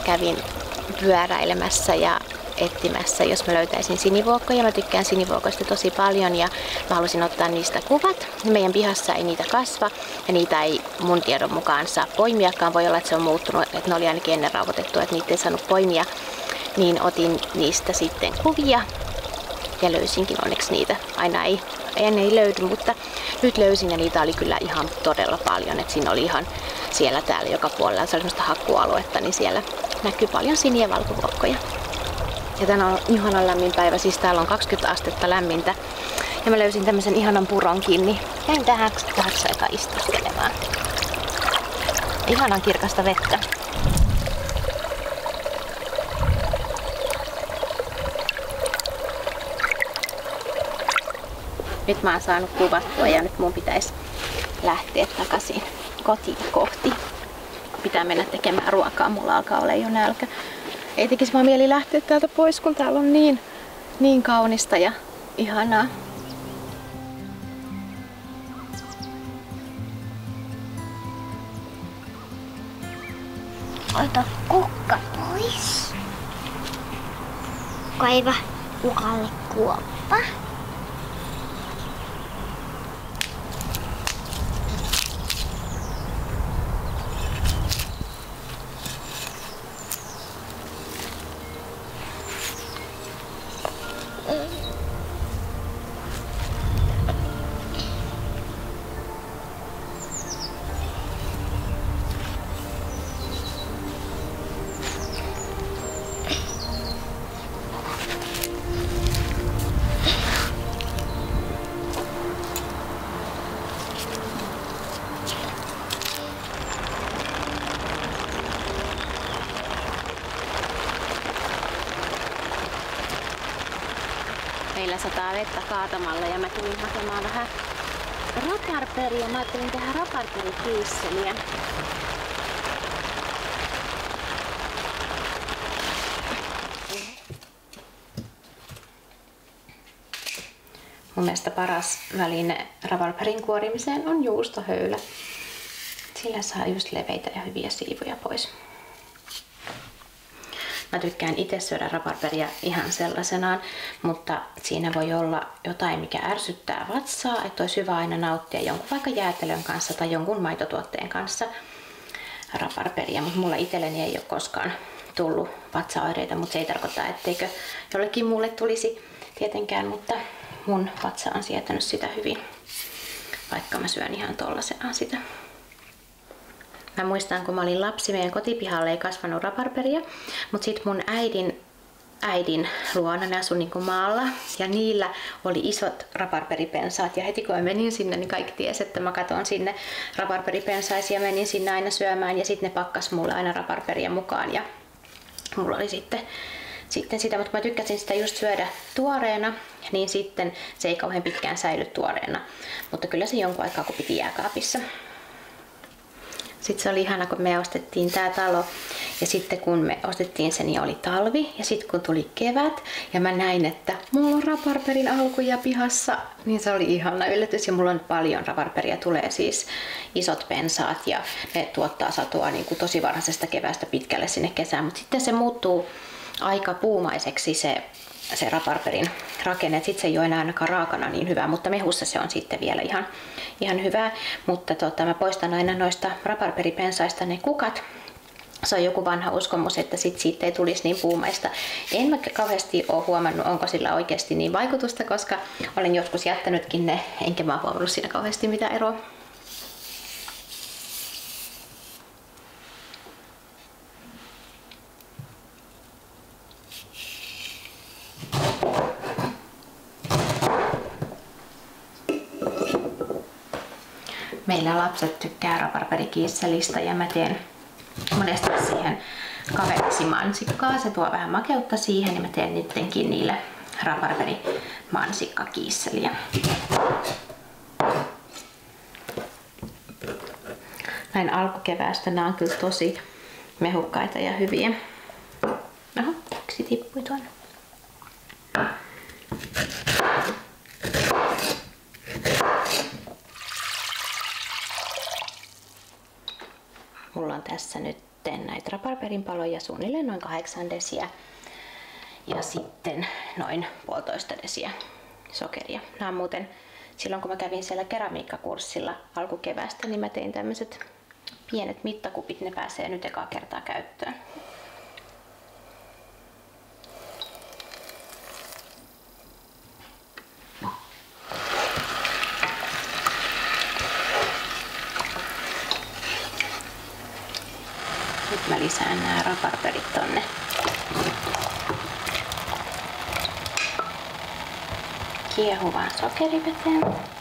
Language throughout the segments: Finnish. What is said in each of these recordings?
kävin pyöräilemässä ja etsimässä, jos mä löytäisin sinivuokkoja. Mä tykkään sinivuokoista tosi paljon ja mä halusin ottaa niistä kuvat. Meidän pihassa ei niitä kasva ja niitä ei mun tiedon mukaan saa poimiakaan. Voi olla, että se on muuttunut, että ne oli ainakin ennen rauhoitettu, että niitä ei saanut poimia. Niin otin niistä sitten kuvia ja löysinkin onneksi niitä. Aina ei, en ei löydy, mutta nyt löysin ja niitä oli kyllä ihan todella paljon. että siinä oli ihan siellä täällä joka puolella, se oli semmoista hakkualuetta, niin siellä näkyy paljon siniä valkovuokkoja. Ja tänään on ihanan lämmin päivä, siis täällä on 20 astetta lämmintä. Ja mä löysin tämmöisen ihanan puron kiinni. Jäin tähän tähäksi aika istuskelemaan. Ihanan kirkasta vettä. Nyt mä oon saanut kuvattua ja nyt mun pitäisi lähteä takaisin kotiin kohti. Pitää mennä tekemään ruokaa, mulla alkaa olla jo nälkä. Ei tekisi vaan mieli lähteä täältä pois, kun täällä on niin, niin kaunista ja ihanaa. Ota kukka pois. Kaiva kukalle kuoppa. Meillä sataa vettä kaatamalla ja mä tulin hakemaan vähän raparperia. Mä ajattelin tehdä raparperikiisseliä. Mun mielestä paras väline raparperin kuorimiseen on juustohöylä. Sillä saa just leveitä ja hyviä siivuja pois. Mä tykkään itse syödä raparperia ihan sellaisenaan, mutta siinä voi olla jotain, mikä ärsyttää vatsaa, että olisi hyvä aina nauttia jonkun vaikka jäätelön kanssa tai jonkun maitotuotteen kanssa raparperia, mutta mulla itselleni ei ole koskaan tullut vatsaoireita, mutta se ei tarkoita, etteikö jollekin muulle tulisi tietenkään, mutta mun vatsa on sietänyt sitä hyvin, vaikka mä syön ihan tollasenaan sitä. Mä muistan, kun mä olin lapsi, meidän kotipihalle ei kasvanut raparperia, mutta sitten mun äidin äidin luona, ne asui niin maalla, ja niillä oli isot raparperipensaat, ja heti kun mä menin sinne, niin kaikki tiesi, että mä katon sinne raparperipensaisia, menin sinne aina syömään, ja sitten ne pakkas mulle aina raparperia mukaan, ja mulla oli sitten, sitten sitä, mutta mä tykkäsin sitä just syödä tuoreena, niin sitten se ei kauhean pitkään säily tuoreena, mutta kyllä se jonkun aikaa, kun piti jääkaapissa. Sitten se oli ihana, kun me ostettiin tämä talo. Ja sitten kun me ostettiin se, niin oli talvi. Ja sitten kun tuli kevät ja mä näin, että mulla on raparperin alkuja pihassa, niin se oli ihana yllätys. Ja mulla on paljon raparperia, tulee siis isot pensaat ja ne tuottaa satoa niin kuin tosi varhaisesta keväästä pitkälle sinne kesään, mutta sitten se muuttuu aika puumaiseksi se se raparperin rakenne. Sitten se ei ole enää ainakaan raakana niin hyvä, mutta mehussa se on sitten vielä ihan, ihan hyvää. Mutta tota, mä poistan aina noista raparperipensaista ne kukat. Se on joku vanha uskomus, että sit siitä ei tulisi niin puumaista. En mä kauheasti ole huomannut, onko sillä oikeasti niin vaikutusta, koska olen joskus jättänytkin ne, enkä mä huomannut siinä kauheasti mitä eroa. Meillä lapset tykkää raparperikiisselistä ja mä teen monesti siihen kaveriksi mansikkaa. Se tuo vähän makeutta siihen ja mä teen nyttenkin niille raparperimansikkakiisseliä. Näin alkukeväästä nämä on kyllä tosi mehukkaita ja hyviä. Oho, yksi tippui tuonne. Mulla on tässä nyt näitä raparperin paloja suunnilleen noin 8 desiä ja sitten noin puolitoista desiä sokeria. Nämä on muuten, silloin kun mä kävin siellä keramiikkakurssilla alkukevästä, niin mä tein tämmöiset pienet mittakupit, ne pääsee nyt ekaa kertaa käyttöön. Mä lisään nämä raparperit tonne kiehuvaan sokeriveteen.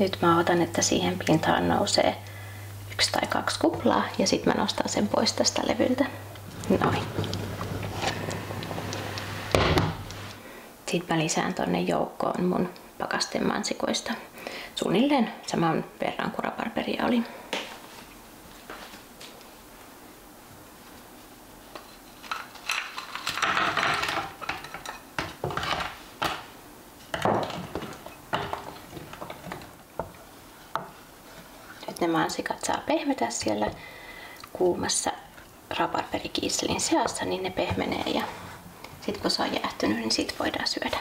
Nyt mä otan, että siihen pintaan nousee yksi tai kaksi kuplaa ja sitten mä nostan sen pois tästä levyltä. Noin. Sitten mä lisään tonne joukkoon mun pakastemansikoista suunnilleen saman verran kuin raparperia oli. ne mansikat saa pehmetä siellä kuumassa raparperikiisselin seassa, niin ne pehmenee ja sitten kun se on jäähtynyt, niin sit voidaan syödä.